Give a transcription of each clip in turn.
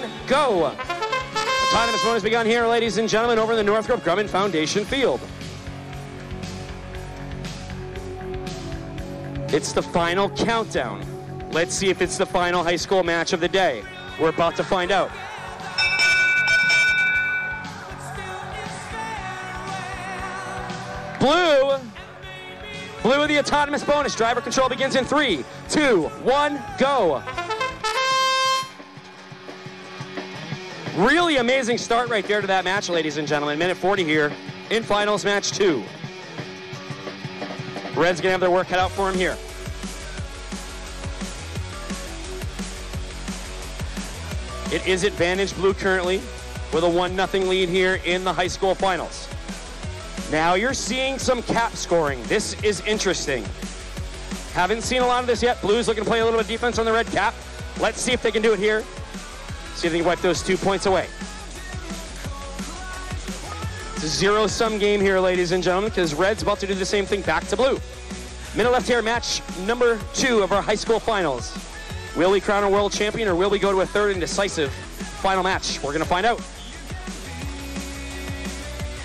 one, go. Autonomous mode has begun here, ladies and gentlemen, over in the Northrop Grumman Foundation Field. It's the final countdown. Let's see if it's the final high school match of the day. We're about to find out. Blue. Blue with the autonomous bonus. Driver control begins in three, two, one, go. Really amazing start right there to that match, ladies and gentlemen. Minute 40 here in finals match two. Reds gonna have their work cut out for him here. It is advantage blue currently with a 1 0 lead here in the high school finals. Now you're seeing some cap scoring. This is interesting. Haven't seen a lot of this yet. Blues looking to play a little bit of defense on the red cap. Let's see if they can do it here. See if they can wipe those two points away. It's a zero-sum game here, ladies and gentlemen, because Red's about to do the same thing back to blue. Minute left here, match number two of our high school finals. Will we crown a world champion or will we go to a third and decisive final match? We're going to find out.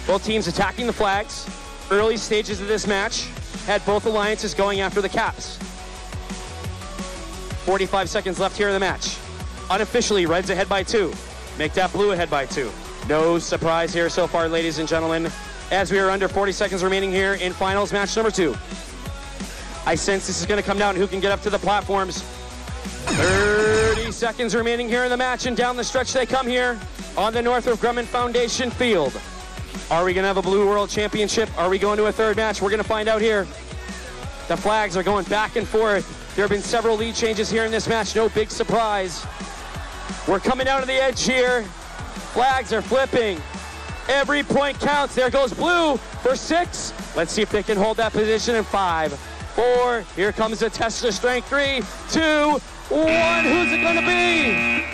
Both teams attacking the flags. Early stages of this match had both alliances going after the caps. 45 seconds left here in the match. Unofficially, Reds ahead by two. Make that blue ahead by two. No surprise here so far, ladies and gentlemen, as we are under 40 seconds remaining here in finals match number two. I sense this is going to come down who can get up to the platforms. 30 seconds remaining here in the match, and down the stretch they come here on the Northrop Grumman Foundation field. Are we going to have a Blue World Championship? Are we going to a third match? We're going to find out here. The flags are going back and forth. There have been several lead changes here in this match. No big surprise. We're coming down to the edge here. Flags are flipping. Every point counts. There goes blue for six. Let's see if they can hold that position in five, four. Here comes the test of strength. Three, two, one. Who's it going to be?